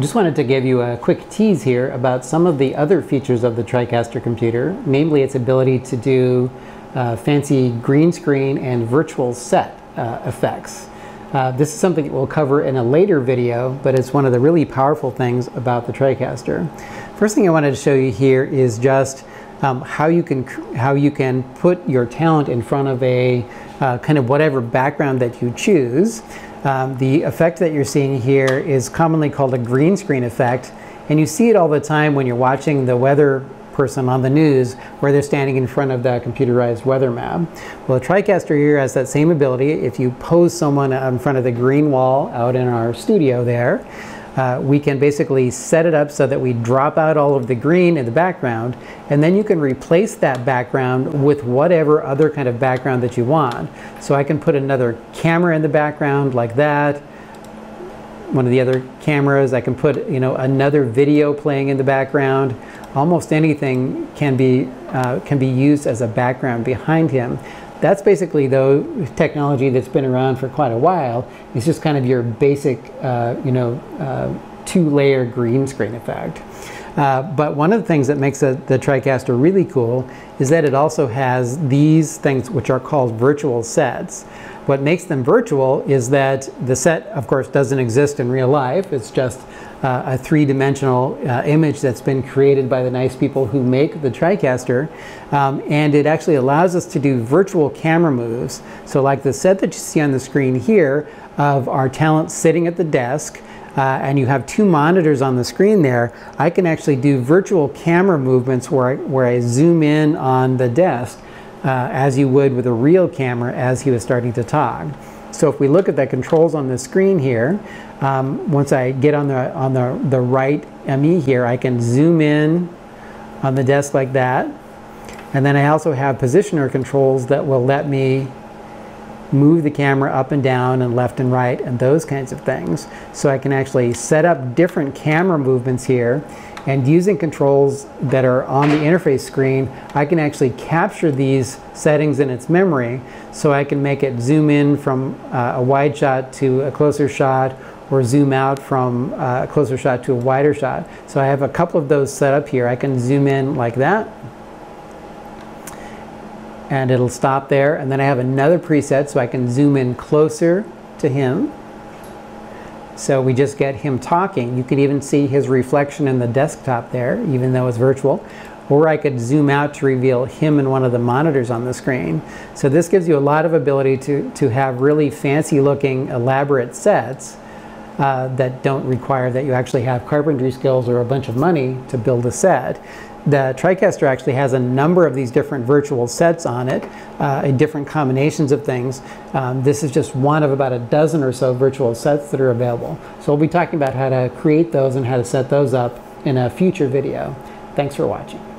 just wanted to give you a quick tease here about some of the other features of the TriCaster computer, namely its ability to do uh, fancy green screen and virtual set uh, effects. Uh, this is something that we'll cover in a later video, but it's one of the really powerful things about the TriCaster. First thing I wanted to show you here is just um, how you can how you can put your talent in front of a uh, kind of whatever background that you choose. Um, the effect that you're seeing here is commonly called a green screen effect, and you see it all the time when you're watching the weather person on the news where they're standing in front of that computerized weather map. Well, the TriCaster here has that same ability. If you pose someone in front of the green wall out in our studio there, uh, we can basically set it up so that we drop out all of the green in the background and then you can replace that background with whatever other kind of background that you want. So I can put another camera in the background like that one of the other cameras. I can put you know another video playing in the background. Almost anything can be uh, can be used as a background behind him. That's basically though technology that's been around for quite a while. It's just kind of your basic uh, you know uh, two-layer green screen effect. Uh, but one of the things that makes the, the TriCaster really cool is that it also has these things which are called virtual sets. What makes them virtual is that the set, of course, doesn't exist in real life. It's just uh, a three-dimensional uh, image that's been created by the nice people who make the TriCaster. Um, and it actually allows us to do virtual camera moves. So like the set that you see on the screen here of our talent sitting at the desk, uh, and you have two monitors on the screen there, I can actually do virtual camera movements where I, where I zoom in on the desk uh, as you would with a real camera as he was starting to talk. So if we look at the controls on the screen here, um, once I get on the on the, the right ME here, I can zoom in on the desk like that. And then I also have positioner controls that will let me move the camera up and down and left and right and those kinds of things. So I can actually set up different camera movements here and using controls that are on the interface screen, I can actually capture these settings in its memory so I can make it zoom in from uh, a wide shot to a closer shot or zoom out from uh, a closer shot to a wider shot. So I have a couple of those set up here. I can zoom in like that and it'll stop there and then I have another preset so I can zoom in closer to him so we just get him talking. You can even see his reflection in the desktop there, even though it's virtual. Or I could zoom out to reveal him in one of the monitors on the screen. So this gives you a lot of ability to, to have really fancy looking, elaborate sets uh, that don't require that you actually have carpentry skills or a bunch of money to build a set the TriCaster actually has a number of these different virtual sets on it, uh, different combinations of things. Um, this is just one of about a dozen or so virtual sets that are available. So we'll be talking about how to create those and how to set those up in a future video. Thanks for watching.